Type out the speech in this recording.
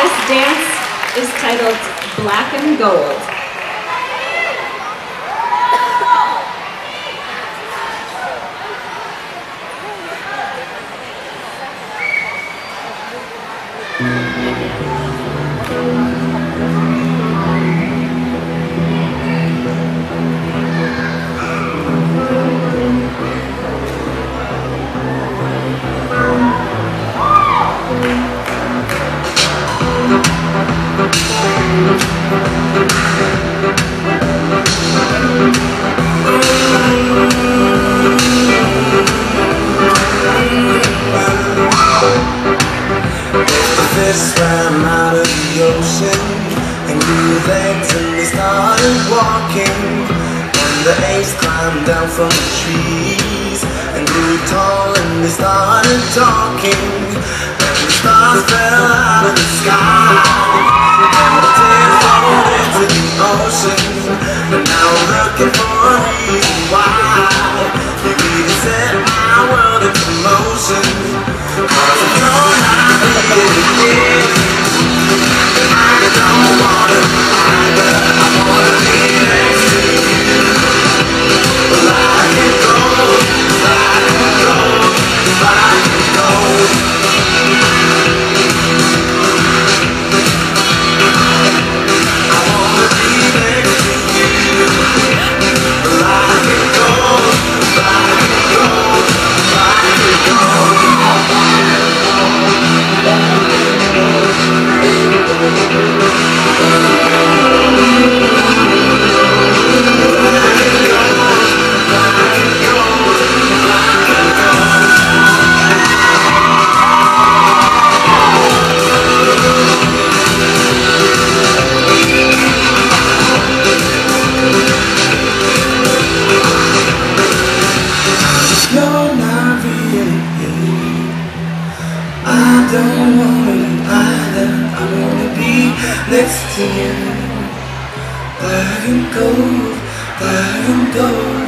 This dance is titled Black and Gold. The fish swam out of the ocean and grew legs and they started walking. And the apes climbed down from the trees and grew tall and they started talking. And the stars fell out of the sky why don't wanna either. I wanna be next to you. Black and gold, black and gold,